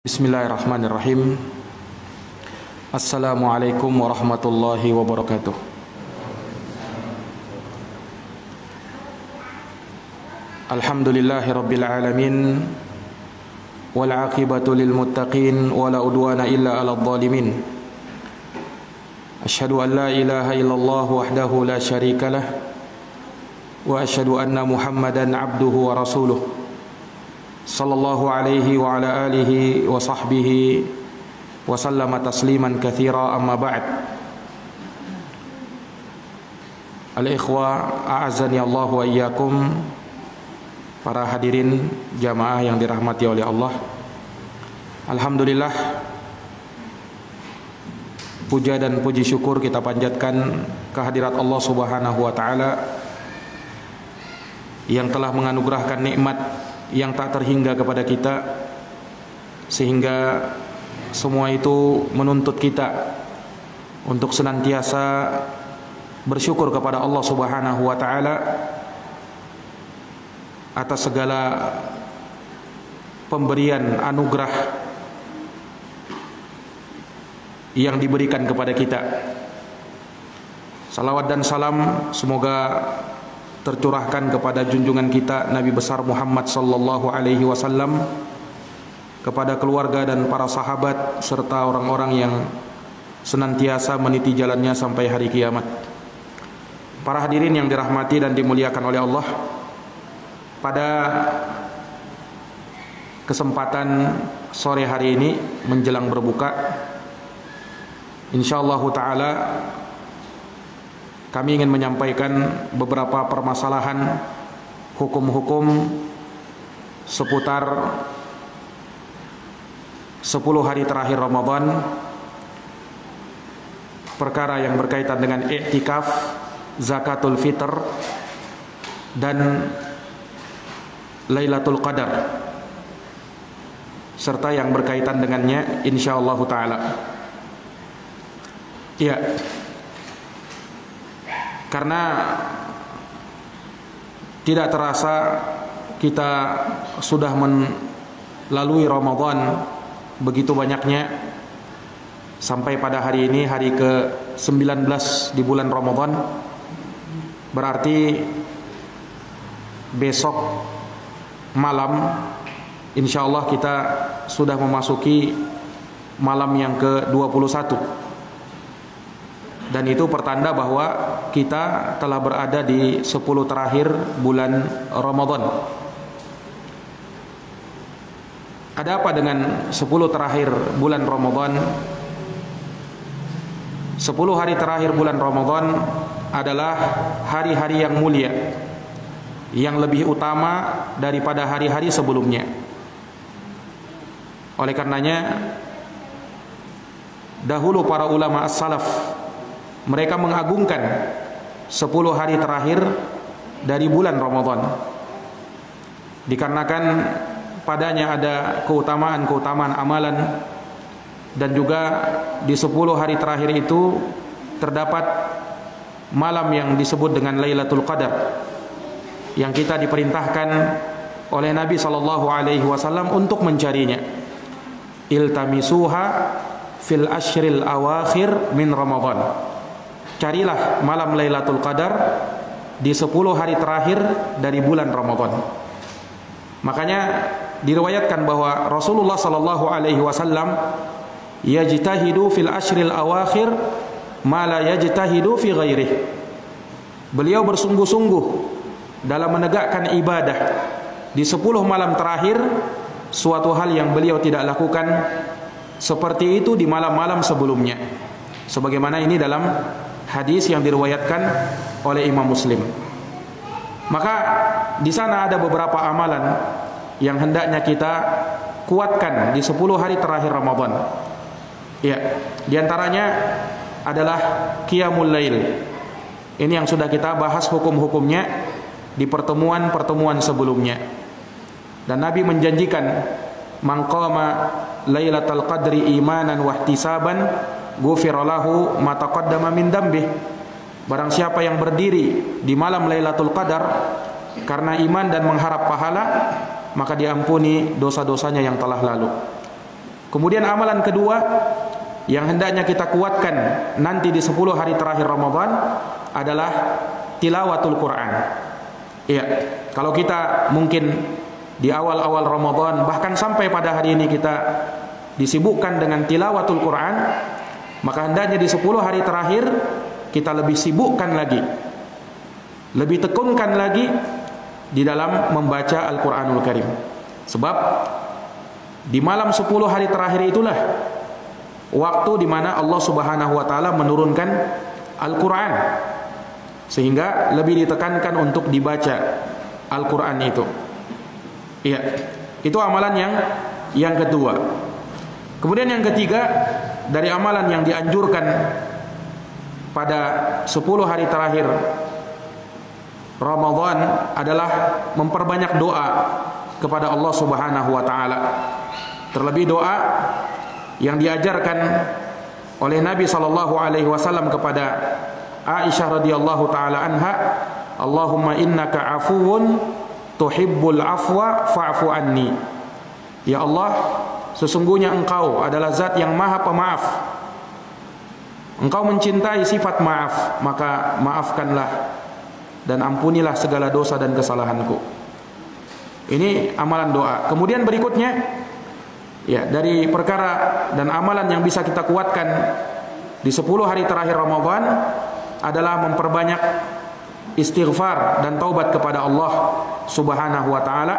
Bismillahirrahmanirrahim. Assalamualaikum warahmatullahi wabarakatuh. Alhamdulillahi alamin. Wal aqibatu lil muttaqin Wala udwana illa ala zalimin Ashhadu an la ilaha illallah wahdahu la sharika Wa ashhadu anna muhammadan abduhu wa Sallallahu alaihi wa ala alihi wa sahbihi Wa sallama tasliman kathira amma ba'd. Al-ikhwa a'azani Allah wa iyyakum Para hadirin jamaah yang dirahmati oleh Allah. Alhamdulillah Puja dan puji syukur kita panjatkan kehadirat Allah subhanahu wa ta'ala Yang telah menganugerahkan nikmat yang tak terhingga kepada kita Sehingga semua itu menuntut kita Untuk senantiasa bersyukur kepada Allah subhanahu wa ta'ala atas segala pemberian anugerah yang diberikan kepada kita. Salawat dan salam semoga tercurahkan kepada junjungan kita Nabi besar Muhammad sallallahu alaihi wasallam kepada keluarga dan para sahabat serta orang-orang yang senantiasa meniti jalannya sampai hari kiamat. Para hadirin yang dirahmati dan dimuliakan oleh Allah, pada kesempatan sore hari ini menjelang berbuka insyaallah taala kami ingin menyampaikan beberapa permasalahan hukum-hukum seputar 10 hari terakhir Ramadan perkara yang berkaitan dengan iktikaf, zakatul fitr dan Lailatul Qadar serta yang berkaitan dengannya insyaallah taala. Iya. Karena tidak terasa kita sudah melalui Ramadan begitu banyaknya sampai pada hari ini hari ke-19 di bulan Ramadan. Berarti besok malam insya Allah kita sudah memasuki malam yang ke-21 dan itu pertanda bahwa kita telah berada di 10 terakhir bulan Ramadan ada apa dengan 10 terakhir bulan Ramadan 10 hari terakhir bulan Ramadan adalah hari-hari yang mulia yang lebih utama daripada hari-hari sebelumnya. Oleh karenanya dahulu para ulama as-salaf mereka mengagungkan 10 hari terakhir dari bulan Ramadan. Dikarenakan padanya ada keutamaan-keutamaan amalan dan juga di 10 hari terakhir itu terdapat malam yang disebut dengan Lailatul Qadar yang kita diperintahkan oleh Nabi sallallahu alaihi wasallam untuk mencarinya. Iltamisuha fil ashril awakhir min Ramadan. Carilah malam Lailatul Qadar di 10 hari terakhir dari bulan Ramadan. Makanya diriwayatkan bahwa Rasulullah sallallahu alaihi wasallam yajtahidu fil ashril awakhir ma la yajtahidu fi ghairihi. Beliau bersungguh-sungguh dalam menegakkan ibadah di 10 malam terakhir suatu hal yang beliau tidak lakukan seperti itu di malam-malam sebelumnya sebagaimana ini dalam hadis yang diriwayatkan oleh Imam Muslim. Maka di sana ada beberapa amalan yang hendaknya kita kuatkan di 10 hari terakhir Ramadan. Ya di antaranya adalah qiyamul lail. Ini yang sudah kita bahas hukum-hukumnya di pertemuan-pertemuan sebelumnya. Dan Nabi menjanjikan mangqama lailatul qadri imanan wa ihtisaban ghufira lahu ma taqaddama min dambih. Barang siapa yang berdiri di malam Lailatul Qadar karena iman dan mengharap pahala, maka diampuni dosa-dosanya yang telah lalu. Kemudian amalan kedua yang hendaknya kita kuatkan nanti di 10 hari terakhir Ramadan adalah tilawatul Quran. Iya, kalau kita mungkin di awal-awal Ramadan bahkan sampai pada hari ini kita disibukkan dengan tilawatul Quran, maka hendaknya di 10 hari terakhir kita lebih sibukkan lagi. Lebih tekunkan lagi di dalam membaca Al-Qur'anul Karim. Sebab di malam 10 hari terakhir itulah waktu di mana Allah Subhanahu wa taala menurunkan Al-Qur'an. Sehingga lebih ditekankan untuk dibaca Al-Qur'an itu. Iya. Itu amalan yang yang kedua. Kemudian yang ketiga dari amalan yang dianjurkan pada 10 hari terakhir Ramadan adalah memperbanyak doa kepada Allah Subhanahu wa taala. Terlebih doa yang diajarkan oleh Nabi sallallahu alaihi wasallam kepada Aisyah radhiyallahu taala anha, Allahumma innaka afuwun tuhibbul afwa fa'fu anni. Ya Allah, sesungguhnya Engkau adalah zat yang Maha Pemaaf. Engkau mencintai sifat maaf, maka maafkanlah dan ampunilah segala dosa dan kesalahanku. Ini amalan doa. Kemudian berikutnya Ya, dari perkara dan amalan yang bisa kita kuatkan di 10 hari terakhir Ramadan adalah memperbanyak istighfar dan taubat kepada Allah Subhanahu wa taala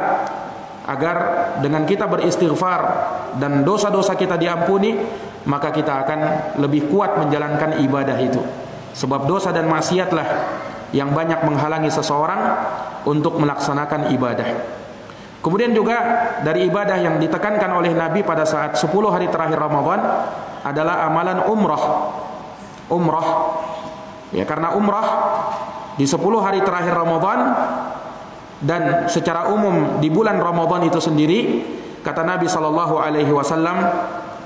agar dengan kita beristighfar dan dosa-dosa kita diampuni maka kita akan lebih kuat menjalankan ibadah itu sebab dosa dan maksiatlah yang banyak menghalangi seseorang untuk melaksanakan ibadah Kemudian juga dari ibadah yang ditekankan oleh Nabi pada saat 10 hari terakhir Ramadan adalah amalan umrah. Umrah. Ya, karena umrah di 10 hari terakhir Ramadan dan secara umum di bulan Ramadan itu sendiri kata Nabi sallallahu alaihi wasallam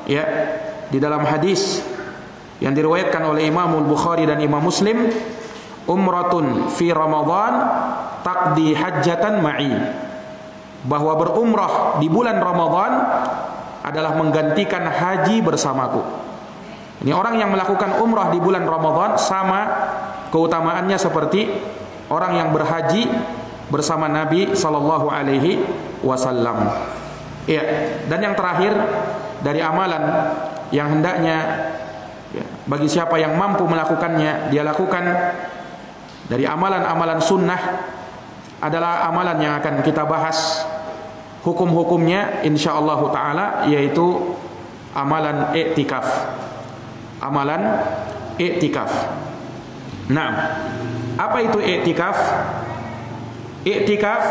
ya di dalam hadis yang diriwayatkan oleh Imam Al-Bukhari dan Imam Muslim umratun fi Ramadan taqdi hajjatan ma'i bahwa berumrah di bulan Ramadan adalah menggantikan haji bersamaku. Ini orang yang melakukan umrah di bulan Ramadan sama keutamaannya seperti orang yang berhaji bersama Nabi Sallallahu Alaihi Wasallam. Ya, dan yang terakhir dari amalan yang hendaknya ya, bagi siapa yang mampu melakukannya dia lakukan dari amalan-amalan sunnah adalah amalan yang akan kita bahas hukum-hukumnya insyaallah taala yaitu amalan i'tikaf. Amalan i'tikaf. Nah, apa itu i'tikaf? I'tikaf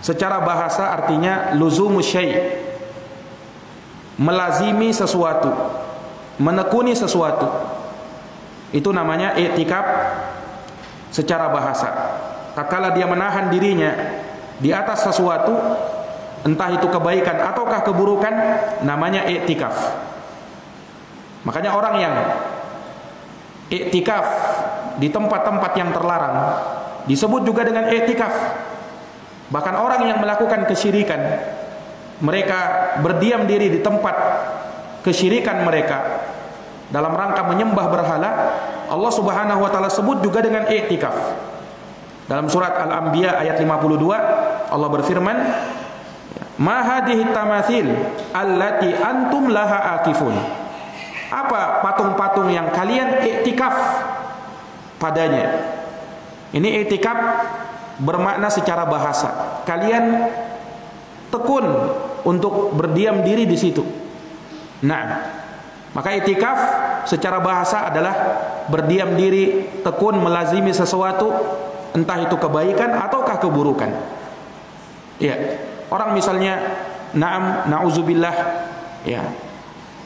secara bahasa artinya luzumu syai. Melazimi sesuatu, menekuni sesuatu. Itu namanya i'tikaf secara bahasa. Tatkala dia menahan dirinya di atas sesuatu entah itu kebaikan ataukah keburukan namanya iktikaf makanya orang yang iktikaf di tempat-tempat yang terlarang disebut juga dengan iktikaf bahkan orang yang melakukan kesyirikan mereka berdiam diri di tempat kesyirikan mereka dalam rangka menyembah berhala Allah Subhanahu wa taala sebut juga dengan iktikaf dalam surat Al-Anbiya ayat 52 Allah berfirman Ma hadhihi tamathil allati antum laha akifun. Apa patung-patung yang kalian iktikaf padanya? Ini iktikaf bermakna secara bahasa. Kalian tekun untuk berdiam diri di situ. Nah, maka itikaf secara bahasa adalah berdiam diri, tekun melazimi sesuatu, entah itu kebaikan ataukah keburukan. Ya. Orang misalnya naam nauzubillah ya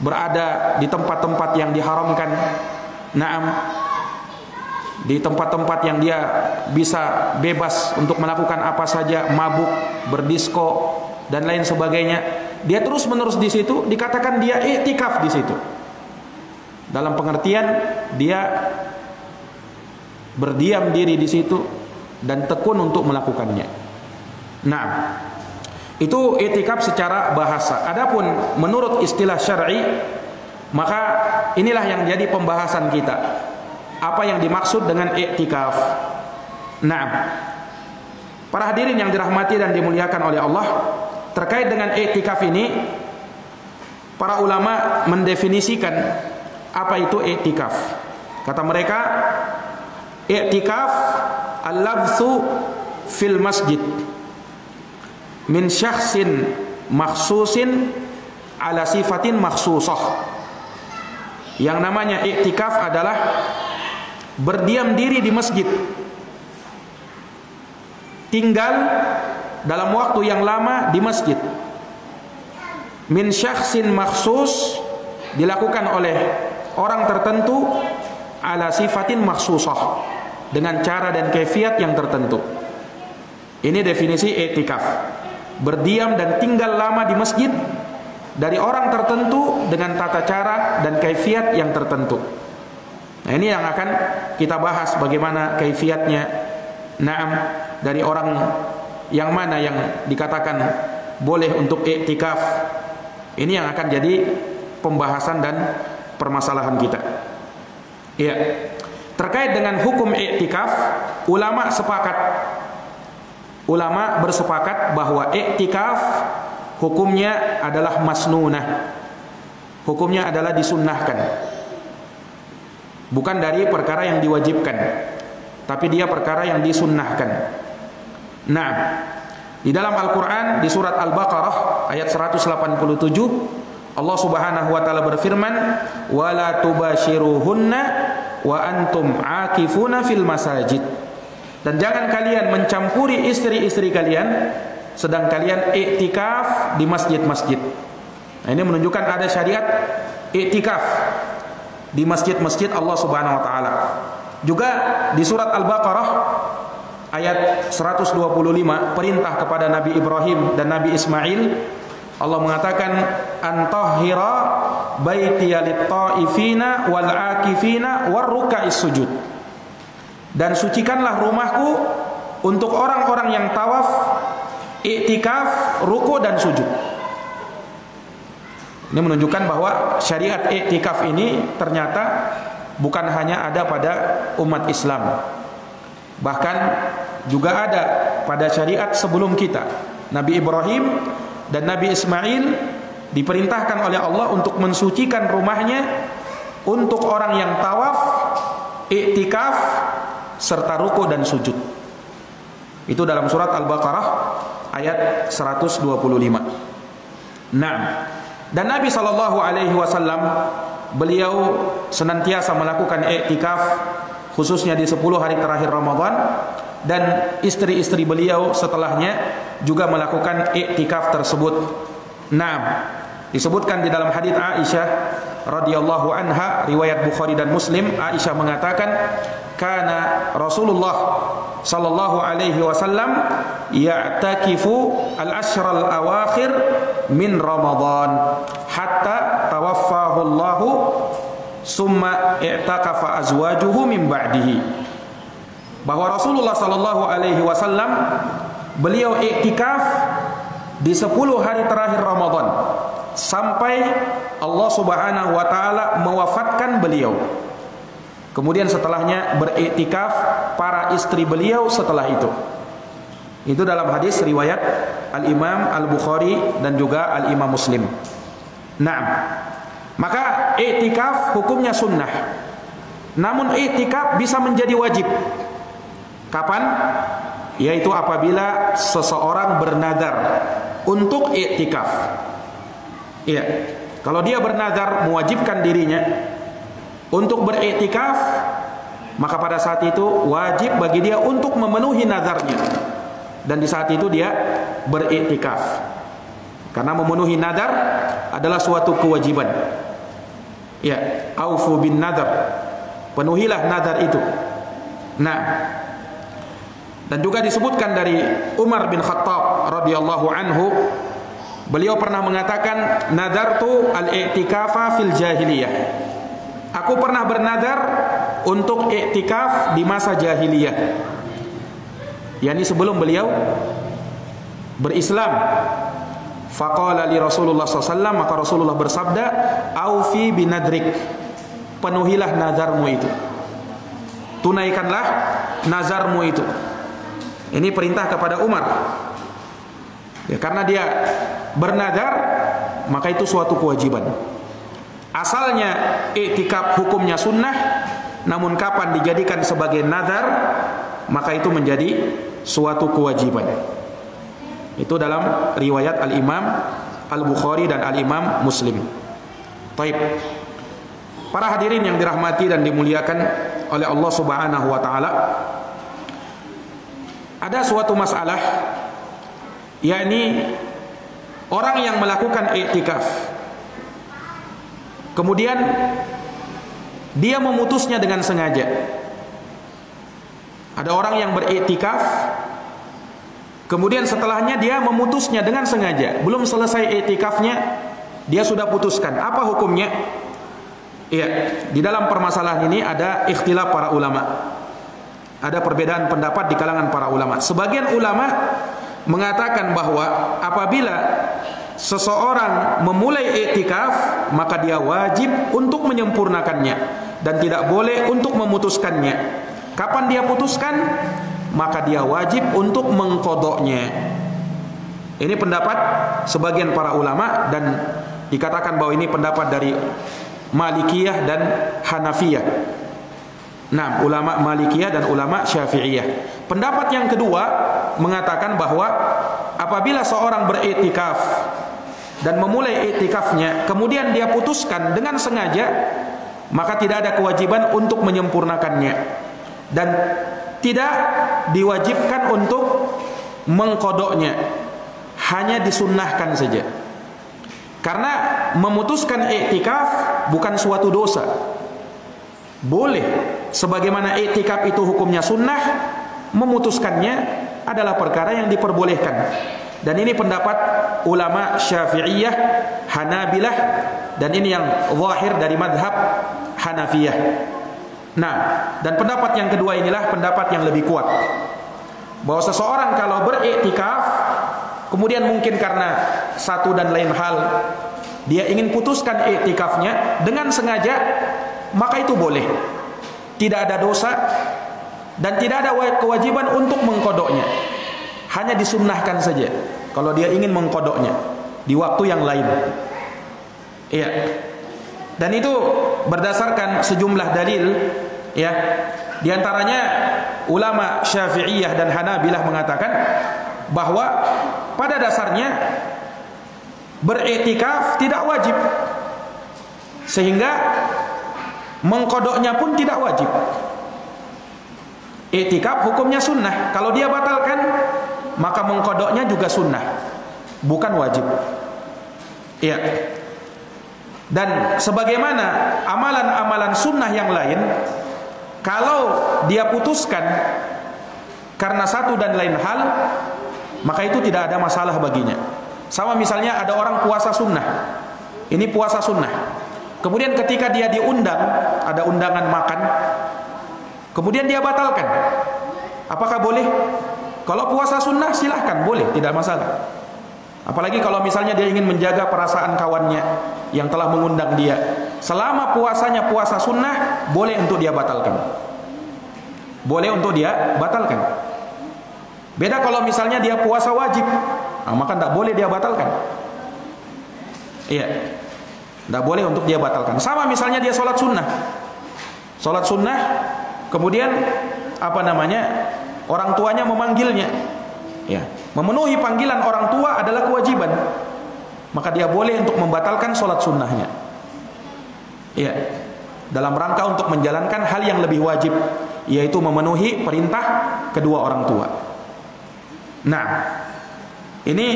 berada di tempat-tempat yang diharamkan naam di tempat-tempat yang dia bisa bebas untuk melakukan apa saja mabuk berdisko dan lain sebagainya dia terus menerus di situ dikatakan dia iktikaf di situ dalam pengertian dia berdiam diri di situ dan tekun untuk melakukannya nah Itu i'tikaf secara bahasa. Adapun menurut istilah syar'i maka inilah yang jadi pembahasan kita. Apa yang dimaksud dengan i'tikaf? Nah, para hadirin yang dirahmati dan dimuliakan oleh Allah, terkait dengan i'tikaf ini para ulama mendefinisikan apa itu i'tikaf. Kata mereka, i'tikaf al-lafzu fil masjid min syakhsin makhsusin ala sifatin makhsusah. Yang namanya iktikaf adalah berdiam diri di masjid. Tinggal dalam waktu yang lama di masjid. Min syakhsin makhsus dilakukan oleh orang tertentu ala sifatin makhsusah dengan cara dan kefiat yang tertentu. Ini definisi iktikaf berdiam dan tinggal lama di masjid dari orang tertentu dengan tata cara dan kaifiat yang tertentu. Nah, ini yang akan kita bahas bagaimana kaifiatnya. Naam dari orang yang mana yang dikatakan boleh untuk iktikaf. Ini yang akan jadi pembahasan dan permasalahan kita. Iya. Terkait dengan hukum iktikaf, ulama sepakat ulama bersepakat bahwa iktikaf hukumnya adalah masnunah. Hukumnya adalah disunnahkan. Bukan dari perkara yang diwajibkan, tapi dia perkara yang disunnahkan. Nah, di dalam Al-Qur'an di surat Al-Baqarah ayat 187 Allah Subhanahu wa taala berfirman, "Wala tubashiruhunna wa antum akifuna fil masajid." Dan jangan kalian mencampuri istri-istri kalian sedang kalian iktikaf di masjid-masjid. Nah, ini menunjukkan ada syariat iktikaf di masjid-masjid Allah Subhanahu wa taala. Juga di surat Al-Baqarah ayat 125 perintah kepada Nabi Ibrahim dan Nabi Ismail Allah mengatakan antahira baitiya lit-taifina wal akifina war sujud dan sucikanlah rumahku untuk orang-orang yang tawaf, iktikaf, ruku dan sujud. Ini menunjukkan bahwa syariat iktikaf ini ternyata bukan hanya ada pada umat Islam. Bahkan juga ada pada syariat sebelum kita. Nabi Ibrahim dan Nabi Ismail diperintahkan oleh Allah untuk mensucikan rumahnya untuk orang yang tawaf, iktikaf serta ruku dan sujud. Itu dalam surat Al-Baqarah ayat 125. Nah, dan Nabi Shallallahu alaihi wasallam beliau senantiasa melakukan iktikaf khususnya di 10 hari terakhir Ramadan dan istri-istri beliau setelahnya juga melakukan iktikaf tersebut. Nah, disebutkan di dalam hadis Aisyah radhiyallahu anha riwayat Bukhari dan Muslim Aisyah mengatakan kana Rasulullah sallallahu alaihi wasallam ya'takifu al-ashr al-awakhir min Ramadan hatta tawaffahu Allah summa i'takafa azwajuhu min ba'dihi. Bahwa Rasulullah sallallahu alaihi wasallam beliau iktikaf di 10 hari terakhir Ramadan sampai Allah Subhanahu wa taala mewafatkan beliau Kemudian setelahnya beriktikaf para istri beliau setelah itu. Itu dalam hadis riwayat Al-Imam Al-Bukhari dan juga Al-Imam Muslim. Nah, maka iktikaf hukumnya sunnah. Namun iktikaf bisa menjadi wajib. Kapan? Yaitu apabila seseorang bernadar untuk iktikaf. Iya. Kalau dia bernadar mewajibkan dirinya untuk beriktikaf maka pada saat itu wajib bagi dia untuk memenuhi nazarnya. Dan di saat itu dia beriktikaf. Karena memenuhi nazar adalah suatu kewajiban. Ya aufu bin nazar. Penuhilah nazar itu. Nah dan juga disebutkan dari Umar bin Khattab radhiyallahu anhu beliau pernah mengatakan nadartu al-i'tikafa fil jahiliyah Aku pernah bernadar untuk iktikaf di masa jahiliyah. yakni sebelum beliau berislam. Faqala li Rasulullah SAW maka Rasulullah bersabda, "Aufi binadrik." Penuhilah nazarmu itu. Tunaikanlah nazarmu itu. Ini perintah kepada Umar. Ya, karena dia bernazar, maka itu suatu kewajiban. Asalnya iktikaf hukumnya sunnah, namun kapan dijadikan sebagai nazar, maka itu menjadi suatu kewajiban. Itu dalam riwayat Al-Imam Al-Bukhari dan Al-Imam Muslim. Taib. Para hadirin yang dirahmati dan dimuliakan oleh Allah Subhanahu wa taala. Ada suatu masalah yakni orang yang melakukan iktikaf kemudian dia memutusnya dengan sengaja. Ada orang yang beriktikaf Kemudian setelahnya dia memutusnya dengan sengaja. Belum selesai etikafnya, dia sudah putuskan. Apa hukumnya? Iya, di dalam permasalahan ini ada ikhtilaf para ulama. Ada perbedaan pendapat di kalangan para ulama. Sebagian ulama mengatakan bahwa apabila seseorang memulai etikaf, maka dia wajib untuk menyempurnakannya dan tidak boleh untuk memutuskannya. Kapan dia putuskan? maka dia wajib untuk mengkodoknya. Ini pendapat sebagian para ulama dan dikatakan bahwa ini pendapat dari Malikiyah dan Hanafiyah. Nah, ulama Malikiyah dan ulama Syafi'iyah. Pendapat yang kedua mengatakan bahwa apabila seorang beriktikaf dan memulai iktikafnya, kemudian dia putuskan dengan sengaja, maka tidak ada kewajiban untuk menyempurnakannya. Dan tidak diwajibkan untuk mengkodoknya hanya disunnahkan saja. Karena memutuskan iktikaf bukan suatu dosa. Boleh sebagaimana iktikaf itu hukumnya sunnah memutuskannya adalah perkara yang diperbolehkan. Dan ini pendapat ulama syafi'iyah hanabilah dan ini yang zahir dari madhab hanafiyah Nah, dan pendapat yang kedua inilah pendapat yang lebih kuat. Bahwa seseorang kalau beriktikaf kemudian mungkin karena satu dan lain hal dia ingin putuskan iktikafnya dengan sengaja, maka itu boleh. Tidak ada dosa dan tidak ada kewajiban untuk mengkodoknya. Hanya disunnahkan saja kalau dia ingin mengkodoknya di waktu yang lain. Iya. Dan itu berdasarkan sejumlah dalil ya. Di antaranya ulama Syafi'iyah dan Hanabilah mengatakan bahwa pada dasarnya beriktikaf tidak wajib. Sehingga mengkodoknya pun tidak wajib. Iktikaf hukumnya sunnah. Kalau dia batalkan, maka mengkodoknya juga sunnah, bukan wajib. Iya. Dan sebagaimana amalan-amalan sunnah yang lain, kalau dia putuskan karena satu dan lain hal, maka itu tidak ada masalah baginya. Sama misalnya ada orang puasa sunnah, ini puasa sunnah. Kemudian ketika dia diundang, ada undangan makan, kemudian dia batalkan. Apakah boleh? Kalau puasa sunnah silahkan, boleh, tidak masalah. Apalagi kalau misalnya dia ingin menjaga perasaan kawannya yang telah mengundang dia. Selama puasanya puasa sunnah, boleh untuk dia batalkan. Boleh untuk dia batalkan. Beda kalau misalnya dia puasa wajib, nah, maka tidak boleh dia batalkan. Iya, tidak boleh untuk dia batalkan. Sama misalnya dia sholat sunnah, sholat sunnah, kemudian apa namanya orang tuanya memanggilnya, ya Memenuhi panggilan orang tua adalah kewajiban. Maka dia boleh untuk membatalkan sholat sunnahnya. Iya. Dalam rangka untuk menjalankan hal yang lebih wajib. Yaitu memenuhi perintah kedua orang tua. Nah. Ini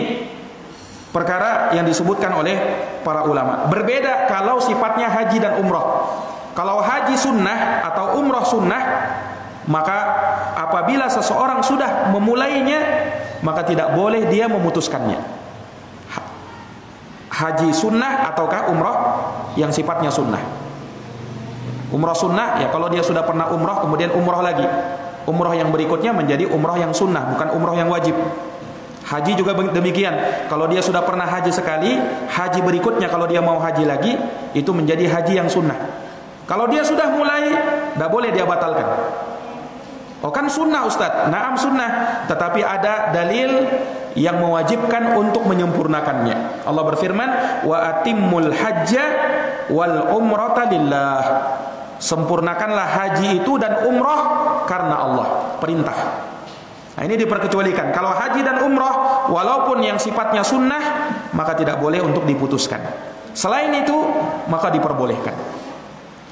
perkara yang disebutkan oleh para ulama. Berbeda kalau sifatnya haji dan umroh. Kalau haji sunnah atau umroh sunnah, maka apabila seseorang sudah memulainya maka tidak boleh dia memutuskannya haji sunnah ataukah umroh yang sifatnya sunnah umroh sunnah ya kalau dia sudah pernah umroh kemudian umroh lagi umroh yang berikutnya menjadi umroh yang sunnah bukan umroh yang wajib Haji juga demikian. Kalau dia sudah pernah haji sekali, haji berikutnya kalau dia mau haji lagi, itu menjadi haji yang sunnah. Kalau dia sudah mulai, tidak boleh dia batalkan. Oh kan sunnah Ustaz, naam sunnah. Tetapi ada dalil yang mewajibkan untuk menyempurnakannya. Allah berfirman, wa atimmul hajja wal umrata lillah. Sempurnakanlah haji itu dan umrah karena Allah. Perintah. Nah, ini diperkecualikan. Kalau haji dan umrah, walaupun yang sifatnya sunnah, maka tidak boleh untuk diputuskan. Selain itu, maka diperbolehkan.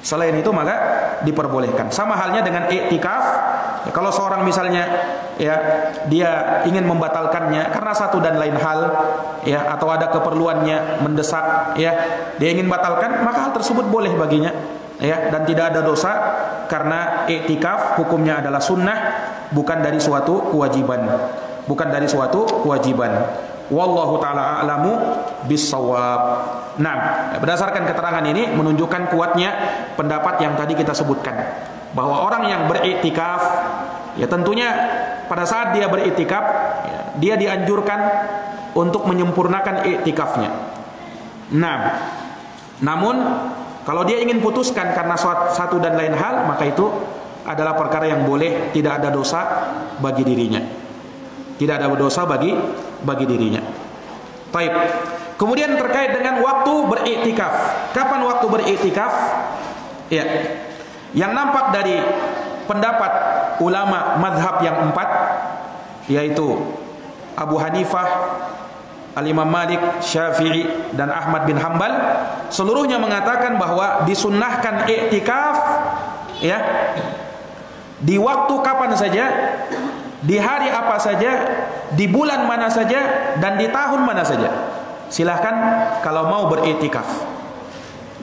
Selain itu maka diperbolehkan. Sama halnya dengan iktikaf. Kalau seorang misalnya ya dia ingin membatalkannya karena satu dan lain hal ya atau ada keperluannya mendesak ya dia ingin batalkan maka hal tersebut boleh baginya ya dan tidak ada dosa karena iktikaf hukumnya adalah sunnah bukan dari suatu kewajiban. Bukan dari suatu kewajiban. Wallahu taala a'lamu bisawab nah berdasarkan keterangan ini menunjukkan kuatnya pendapat yang tadi kita sebutkan bahwa orang yang beriktikaf ya tentunya pada saat dia beriktikaf ya, dia dianjurkan untuk menyempurnakan iktikafnya nah namun kalau dia ingin putuskan karena satu dan lain hal, maka itu adalah perkara yang boleh, tidak ada dosa bagi dirinya. Tidak ada dosa bagi bagi dirinya. Baik. Kemudian terkait dengan waktu beriktikaf. Kapan waktu beriktikaf? Ya. Yang nampak dari pendapat ulama madhab yang empat yaitu Abu Hanifah, Al-Imam Malik, Syafi'i dan Ahmad bin Hambal seluruhnya mengatakan bahwa disunnahkan iktikaf ya di waktu kapan saja, di hari apa saja, di bulan mana saja dan di tahun mana saja. Silahkan kalau mau beriktikaf.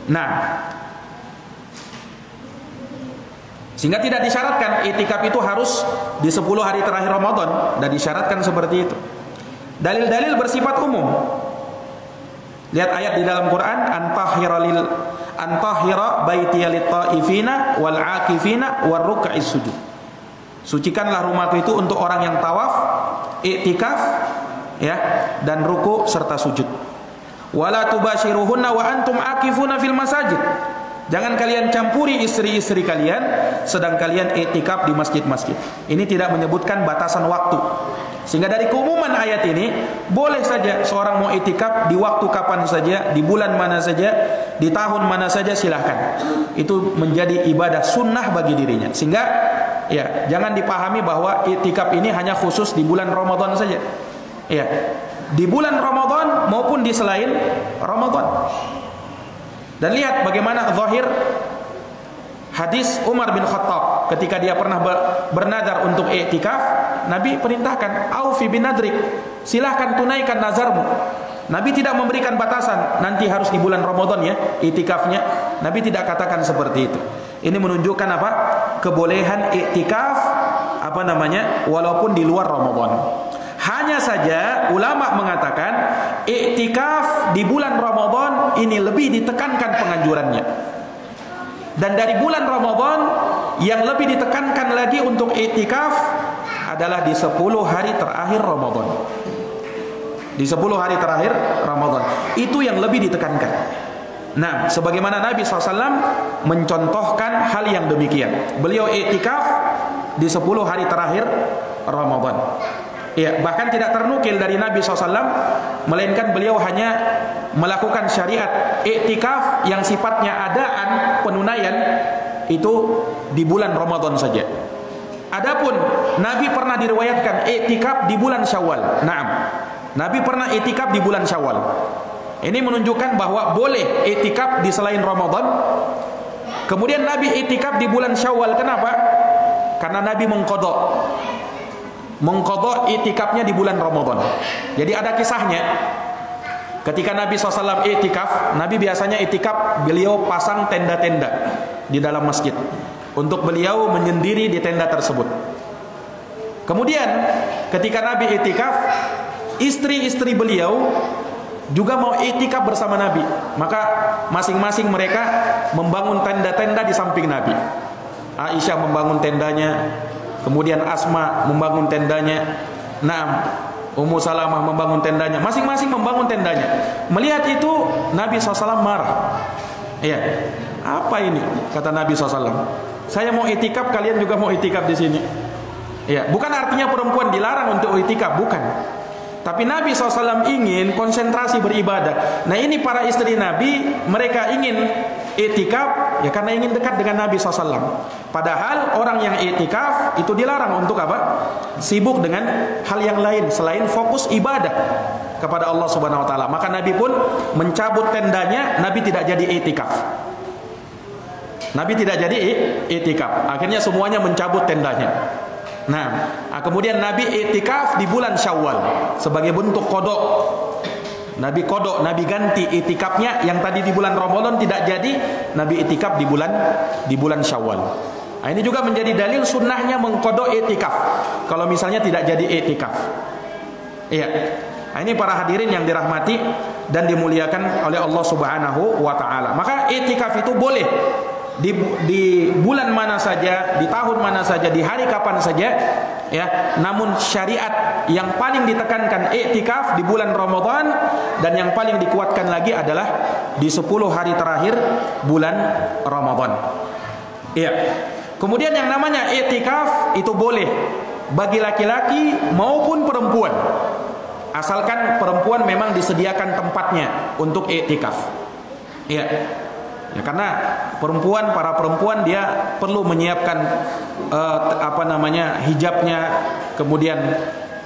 Nah, sehingga tidak disyaratkan iktikaf itu harus di 10 hari terakhir Ramadan dan disyaratkan seperti itu. Dalil-dalil bersifat umum. Lihat ayat di dalam Quran antahira lil antahira baitiya lit-taifina wal 'akifina war ruk'is sujud. Sucikanlah rumahku itu untuk orang yang tawaf, iktikaf ya dan ruku serta sujud. Wala tubashiruhunna wa antum akifuna fil masajid. Jangan kalian campuri istri-istri kalian sedang kalian iktikaf di masjid-masjid. Ini tidak menyebutkan batasan waktu. Sehingga dari keumuman ayat ini boleh saja seorang mau itikaf di waktu kapan saja, di bulan mana saja, di tahun mana saja silahkan. Itu menjadi ibadah sunnah bagi dirinya. Sehingga ya jangan dipahami bahwa itikaf ini hanya khusus di bulan Ramadan saja. Ya, di bulan Ramadan maupun di selain Ramadan. Dan lihat bagaimana zahir hadis Umar bin Khattab ketika dia pernah bernadar untuk i'tikaf, Nabi perintahkan, "Aufi bin nadrik." Silahkan tunaikan nazarmu. Nabi tidak memberikan batasan nanti harus di bulan Ramadan ya i'tikafnya. Nabi tidak katakan seperti itu. Ini menunjukkan apa? Kebolehan i'tikaf apa namanya? walaupun di luar Ramadan. Hanya saja ulama mengatakan i'tikaf di bulan Ramadan ini lebih ditekankan penganjurannya. Dan dari bulan Ramadan yang lebih ditekankan lagi untuk itikaf adalah di 10 hari terakhir Ramadan. Di 10 hari terakhir Ramadan. Itu yang lebih ditekankan. Nah, sebagaimana Nabi SAW mencontohkan hal yang demikian. Beliau itikaf di 10 hari terakhir Ramadan. Ya, bahkan tidak ternukil dari Nabi SAW, melainkan beliau hanya melakukan syariat iktikaf yang sifatnya adaan penunaian itu di bulan Ramadan saja. Adapun Nabi pernah diriwayatkan iktikaf di bulan Syawal. Naam. Nabi pernah iktikaf di bulan Syawal. Ini menunjukkan bahwa boleh iktikaf di selain Ramadan. Kemudian Nabi iktikaf di bulan Syawal. Kenapa? Karena Nabi mengkodok mengkodok itikafnya di bulan Ramadan. Jadi ada kisahnya. Ketika Nabi SAW itikaf, Nabi biasanya itikaf beliau pasang tenda-tenda di dalam masjid untuk beliau menyendiri di tenda tersebut. Kemudian ketika Nabi itikaf, istri-istri beliau juga mau itikaf bersama Nabi. Maka masing-masing mereka membangun tenda-tenda di samping Nabi. Aisyah membangun tendanya, Kemudian Asma membangun tendanya. Naam. Ummu Salamah membangun tendanya, masing-masing membangun tendanya. Melihat itu Nabi SAW marah. Iya. Apa ini? Kata Nabi SAW. Saya mau itikaf, kalian juga mau itikaf di sini. Iya. Bukan artinya perempuan dilarang untuk itikaf, bukan. Tapi Nabi SAW ingin konsentrasi beribadah. Nah ini para istri Nabi, mereka ingin etikaf ya karena ingin dekat dengan Nabi SAW. Padahal orang yang etikaf itu dilarang untuk apa? Sibuk dengan hal yang lain selain fokus ibadah kepada Allah Subhanahu Wa Taala. Maka Nabi pun mencabut tendanya, Nabi tidak jadi etikaf. Nabi tidak jadi etikaf. Akhirnya semuanya mencabut tendanya. Nah, ah, kemudian Nabi itikaf di bulan Syawal sebagai bentuk kodok. Nabi kodok, Nabi ganti itikafnya yang tadi di bulan Ramadan tidak jadi, Nabi itikaf di bulan di bulan Syawal. Nah, ini juga menjadi dalil sunnahnya mengkodok itikaf. Kalau misalnya tidak jadi itikaf. Iya. Nah, ini para hadirin yang dirahmati dan dimuliakan oleh Allah Subhanahu wa taala. Maka itikaf itu boleh di, di bulan mana saja, di tahun mana saja, di hari kapan saja, ya. Namun syariat yang paling ditekankan iktikaf di bulan Ramadan dan yang paling dikuatkan lagi adalah di 10 hari terakhir bulan Ramadan. Iya. Kemudian yang namanya iktikaf itu boleh bagi laki-laki maupun perempuan. Asalkan perempuan memang disediakan tempatnya untuk iktikaf. Iya. Ya karena perempuan para perempuan dia perlu menyiapkan uh, apa namanya hijabnya, kemudian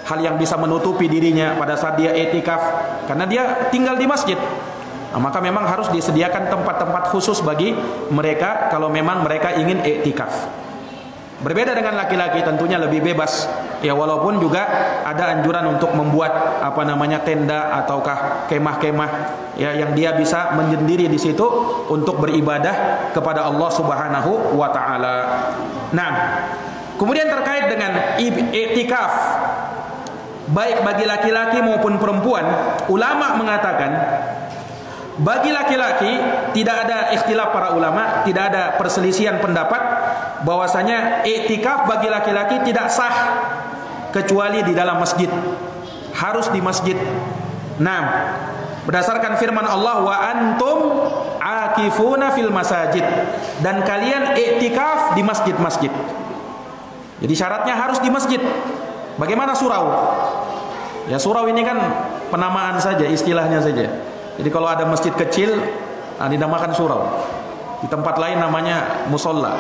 hal yang bisa menutupi dirinya pada saat dia etikaf karena dia tinggal di masjid. Nah, maka memang harus disediakan tempat-tempat khusus bagi mereka kalau memang mereka ingin etikaf. Berbeda dengan laki-laki tentunya lebih bebas. Ya walaupun juga ada anjuran untuk membuat apa namanya tenda ataukah kemah-kemah ya yang dia bisa menyendiri di situ untuk beribadah kepada Allah Subhanahu wa taala. Nah, kemudian terkait dengan iktikaf baik bagi laki-laki maupun perempuan, ulama mengatakan bagi laki-laki tidak ada ikhtilaf para ulama, tidak ada perselisihan pendapat bahwasanya iktikaf bagi laki-laki tidak sah kecuali di dalam masjid. Harus di masjid. Nah, berdasarkan firman Allah wa antum akifuna fil masajid dan kalian iktikaf di masjid-masjid. Jadi syaratnya harus di masjid. Bagaimana surau? Ya surau ini kan penamaan saja, istilahnya saja. Jadi kalau ada masjid kecil, nah, dinamakan surau. Di tempat lain namanya musola.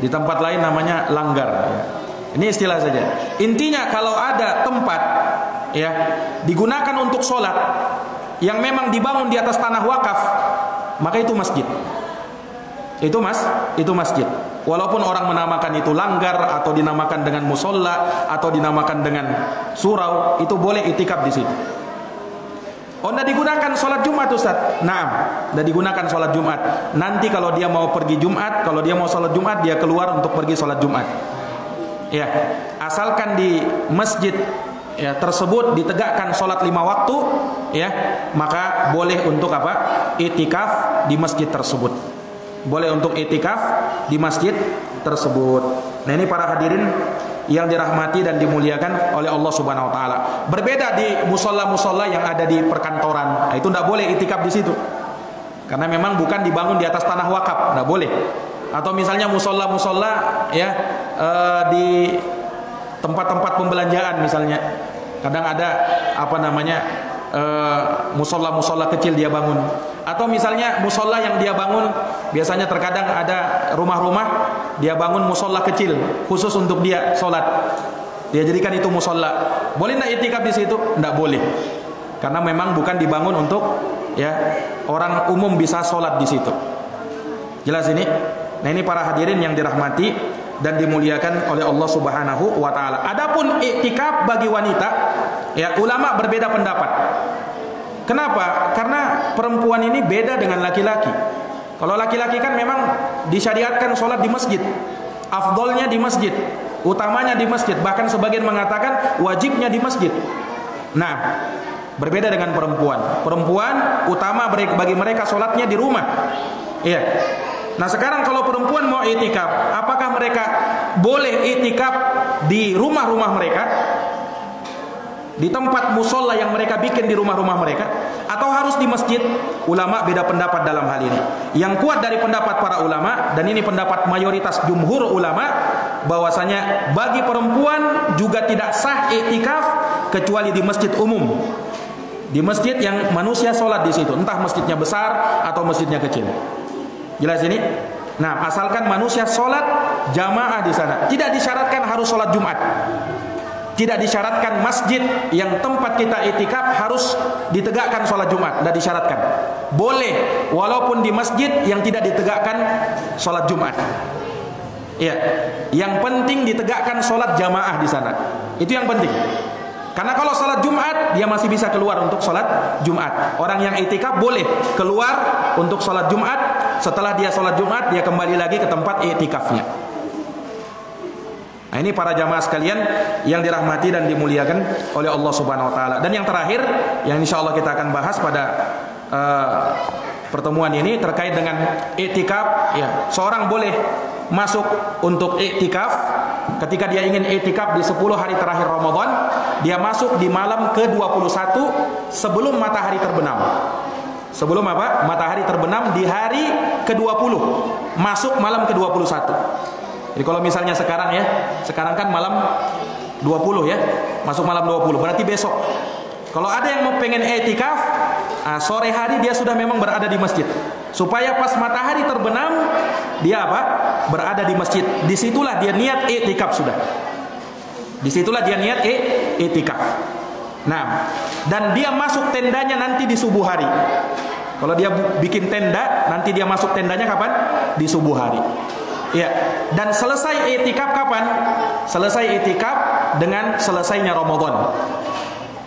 Di tempat lain namanya langgar. Ini istilah saja. Intinya kalau ada tempat ya digunakan untuk sholat yang memang dibangun di atas tanah wakaf, maka itu masjid. Itu mas, itu masjid. Walaupun orang menamakan itu langgar atau dinamakan dengan musola atau dinamakan dengan surau, itu boleh itikaf di situ. Oh, tidak digunakan sholat Jumat Ustaz. Nah, tidak digunakan sholat Jumat. Nanti kalau dia mau pergi Jumat, kalau dia mau sholat Jumat, dia keluar untuk pergi sholat Jumat. Ya, asalkan di masjid ya tersebut ditegakkan sholat lima waktu, ya, maka boleh untuk apa? Itikaf di masjid tersebut. Boleh untuk itikaf di masjid tersebut. Nah ini para hadirin yang dirahmati dan dimuliakan oleh Allah Subhanahu wa taala. Berbeda di musola-musola yang ada di perkantoran. Nah, itu tidak boleh itikaf di situ. Karena memang bukan dibangun di atas tanah wakaf, tidak boleh. Atau misalnya musola-musola ya uh, di tempat-tempat pembelanjaan misalnya. Kadang ada apa namanya uh, musola-musola kecil dia bangun. Atau misalnya musola yang dia bangun biasanya terkadang ada rumah-rumah dia bangun musola kecil khusus untuk dia sholat. Dia jadikan itu musola. Boleh tidak itikaf di situ? Tidak boleh. Karena memang bukan dibangun untuk ya orang umum bisa sholat di situ. Jelas ini? Nah ini para hadirin yang dirahmati dan dimuliakan oleh Allah Subhanahu wa taala. Adapun iktikaf bagi wanita, ya ulama berbeda pendapat. Kenapa? Karena perempuan ini beda dengan laki-laki. Kalau laki-laki kan memang disyariatkan sholat di masjid. Afdolnya di masjid. Utamanya di masjid. Bahkan sebagian mengatakan wajibnya di masjid. Nah, berbeda dengan perempuan. Perempuan utama bagi mereka sholatnya di rumah. Iya. Nah sekarang kalau perempuan mau itikaf, apakah mereka boleh itikaf di rumah-rumah mereka? di tempat musola yang mereka bikin di rumah-rumah mereka? Atau harus di masjid? Ulama beda pendapat dalam hal ini. Yang kuat dari pendapat para ulama dan ini pendapat mayoritas jumhur ulama bahwasanya bagi perempuan juga tidak sah iktikaf kecuali di masjid umum. Di masjid yang manusia sholat di situ. Entah masjidnya besar atau masjidnya kecil jelas ini nah asalkan manusia sholat jamaah di sana tidak disyaratkan harus sholat jumat tidak disyaratkan masjid yang tempat kita itikaf harus ditegakkan sholat Jumat. Tidak disyaratkan. Boleh walaupun di masjid yang tidak ditegakkan sholat Jumat. Ya, yang penting ditegakkan sholat jamaah di sana. Itu yang penting. Karena kalau sholat Jumat dia masih bisa keluar untuk sholat Jumat. Orang yang itikaf boleh keluar untuk sholat Jumat. Setelah dia sholat Jumat dia kembali lagi ke tempat itikafnya. Nah, ini para jamaah sekalian yang dirahmati dan dimuliakan oleh Allah Subhanahu wa taala. Dan yang terakhir yang insya Allah kita akan bahas pada uh, pertemuan ini terkait dengan iktikaf ya. Seorang boleh masuk untuk iktikaf ketika dia ingin iktikaf di 10 hari terakhir Ramadan, dia masuk di malam ke-21 sebelum matahari terbenam. Sebelum apa? Matahari terbenam di hari ke-20. Masuk malam ke-21. Jadi kalau misalnya sekarang ya, sekarang kan malam 20 ya, masuk malam 20, berarti besok. Kalau ada yang mau pengen etikaf, nah, sore hari dia sudah memang berada di masjid. Supaya pas matahari terbenam, dia apa? Berada di masjid. Di situlah dia niat etikaf sudah. Di situlah dia niat etikaf. Nah, dan dia masuk tendanya nanti di subuh hari. Kalau dia bikin tenda, nanti dia masuk tendanya kapan? Di subuh hari. Ya, dan selesai itikaf kapan? Selesai itikaf dengan selesainya Ramadan.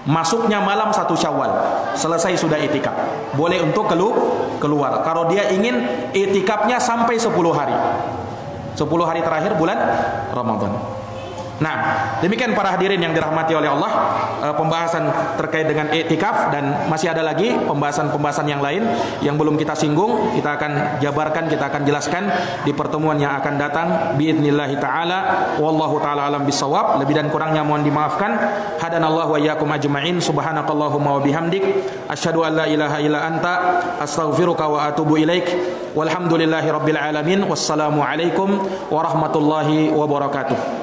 Masuknya malam satu Syawal. Selesai sudah itikaf. Boleh untuk kelu keluar. Kalau dia ingin itikafnya sampai 10 hari. 10 hari terakhir bulan Ramadan. Nah, demikian para hadirin yang dirahmati oleh Allah, uh, pembahasan terkait dengan etikaf dan masih ada lagi pembahasan-pembahasan yang lain yang belum kita singgung, kita akan jabarkan, kita akan jelaskan di pertemuan yang akan datang biidznillah taala. Wallahu taala alam bisawab. Lebih dan kurangnya mohon dimaafkan. Hadanallahu wa iyyakum ajmain. Subhanakallahumma wa bihamdik asyhadu an la ilaha illa anta astaghfiruka wa atubu ilaik. Walhamdulillahi rabbil alamin. Wassalamu alaikum warahmatullahi wabarakatuh.